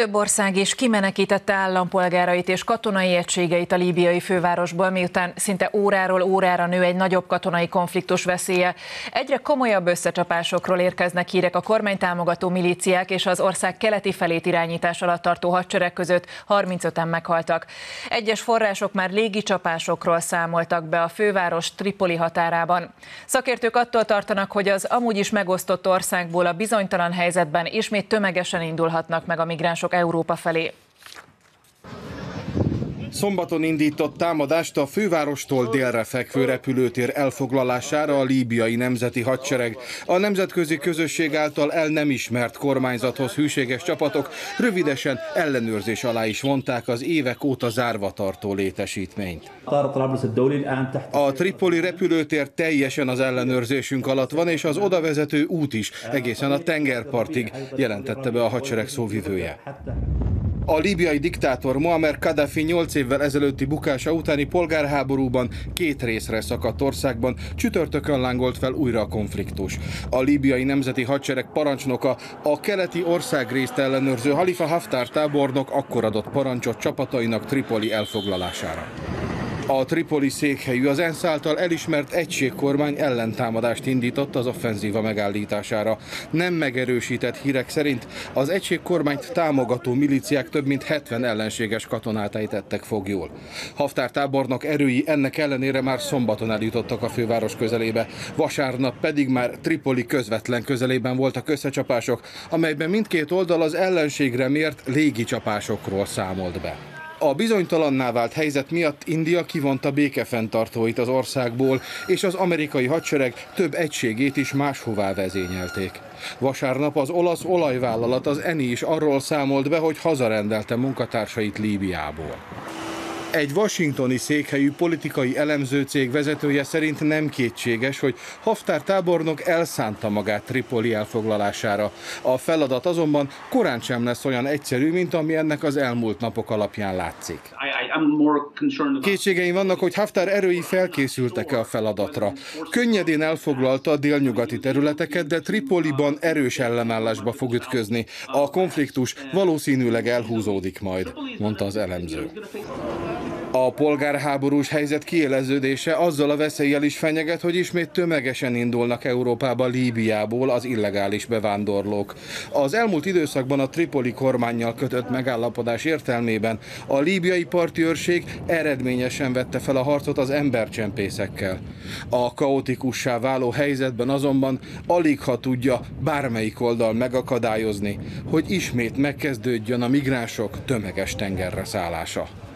Több ország is kimenekítette állampolgárait és katonai egységeit a líbiai fővárosból, miután szinte óráról órára nő egy nagyobb katonai konfliktus veszélye. Egyre komolyabb összecsapásokról érkeznek hírek a kormánytámogató milíciák és az ország keleti felét irányítás alatt tartó hadsereg között 35-en meghaltak. Egyes források már légicsapásokról számoltak be a főváros Tripoli határában. Szakértők attól tartanak, hogy az amúgy is megosztott országból a bizonytalan helyzetben ismét tömegesen indulhatnak meg a migránsok Európa felé. Szombaton indított támadást a fővárostól délre fekvő repülőtér elfoglalására a líbiai nemzeti hadsereg. A nemzetközi közösség által el nem ismert kormányzathoz hűséges csapatok rövidesen ellenőrzés alá is vonták az évek óta zárva tartó létesítményt. A Tripoli repülőtér teljesen az ellenőrzésünk alatt van, és az odavezető út is egészen a tengerpartig, jelentette be a hadsereg szóvivője. A líbiai diktátor Muammar Gaddafi 8 évvel ezelőtti bukása utáni polgárháborúban két részre szakadt országban csütörtökön lángolt fel újra a konfliktus. A líbiai nemzeti hadsereg parancsnoka, a keleti országrészt ellenőrző Halifa Haftar tábornok akkor adott parancsot csapatainak Tripoli elfoglalására. A Tripoli székhelyű az ENSZ által elismert egységkormány ellentámadást indított az offenzíva megállítására. Nem megerősített hírek szerint az egységkormányt támogató milíciák több mint 70 ellenséges katonát ejtettek fogjul. Haftár tábornok erői ennek ellenére már szombaton eljutottak a főváros közelébe, vasárnap pedig már Tripoli közvetlen közelében voltak összecsapások, amelyben mindkét oldal az ellenségre mért légicsapásokról számolt be. A bizonytalanná vált helyzet miatt India kivonta békefenntartóit az országból, és az amerikai hadsereg több egységét is máshová vezényelték. Vasárnap az olasz olajvállalat az ENI is arról számolt be, hogy hazarendelte munkatársait Líbiából. Egy washingtoni székhelyű politikai elemző cég vezetője szerint nem kétséges, hogy Haftár tábornok elszánta magát Tripoli elfoglalására. A feladat azonban korán sem lesz olyan egyszerű, mint ami ennek az elmúlt napok alapján látszik. Kétségeim vannak, hogy Haftar erői felkészültek-e a feladatra. Könnyedén elfoglalta a délnyugati területeket, de Tripoliban erős ellenállásba fog ütközni. A konfliktus valószínűleg elhúzódik majd, mondta az elemző. A polgárháborús helyzet kiéleződése azzal a veszéllyel is fenyeget, hogy ismét tömegesen indulnak Európába Líbiából az illegális bevándorlók. Az elmúlt időszakban a Tripoli kormányjal kötött megállapodás értelmében a líbiai parti őrség eredményesen vette fel a harcot az embercsempészekkel. A kaotikussá váló helyzetben azonban alig ha tudja bármelyik oldal megakadályozni, hogy ismét megkezdődjön a migránsok tömeges tengerre szállása.